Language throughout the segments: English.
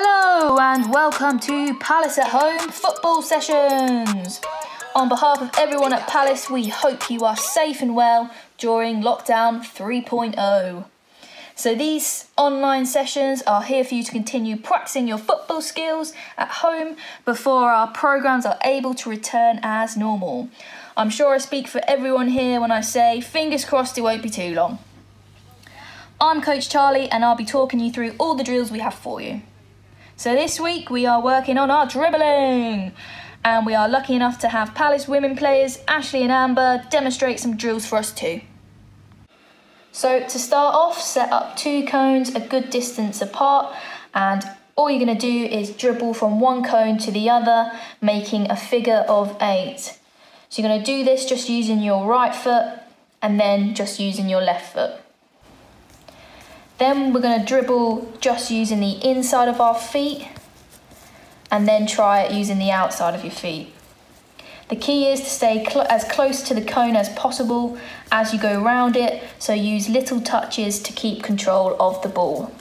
Hello and welcome to Palace at Home football sessions. On behalf of everyone at Palace, we hope you are safe and well during lockdown 3.0. So, these online sessions are here for you to continue practicing your football skills at home before our programs are able to return as normal. I'm sure I speak for everyone here when I say, fingers crossed, it won't be too long. I'm Coach Charlie, and I'll be talking you through all the drills we have for you. So, this week we are working on our dribbling, and we are lucky enough to have Palace women players, Ashley and Amber, demonstrate some drills for us too. So to start off, set up two cones a good distance apart and all you're going to do is dribble from one cone to the other, making a figure of eight. So you're going to do this just using your right foot and then just using your left foot. Then we're going to dribble just using the inside of our feet and then try it using the outside of your feet. The key is to stay cl as close to the cone as possible as you go around it, so use little touches to keep control of the ball.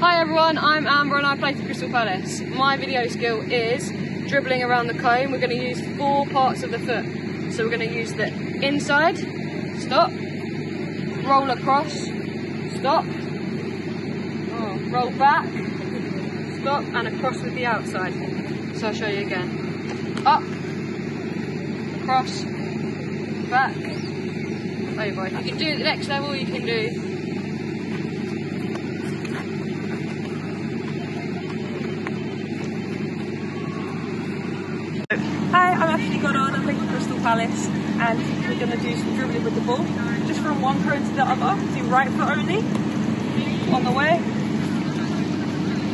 Hi everyone, I'm Amber and I play for Crystal Palace. My video skill is dribbling around the cone. We're going to use four parts of the foot. So we're going to use the inside, stop, roll across, stop, oh, roll back, stop and across with the outside. So I'll show you again. Up, across, back, over. You can do the next level, you can do Hi, I'm Ashley Goddard, I'm for Crystal Palace and we're going to do some dribbling with the ball. From one cone to the other, do right foot only, on the way,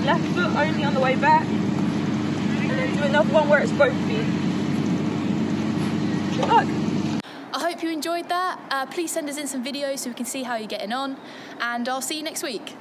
left foot only on the way back, and then do another one where it's both feet. Good luck! I hope you enjoyed that. Uh, please send us in some videos so we can see how you're getting on, and I'll see you next week.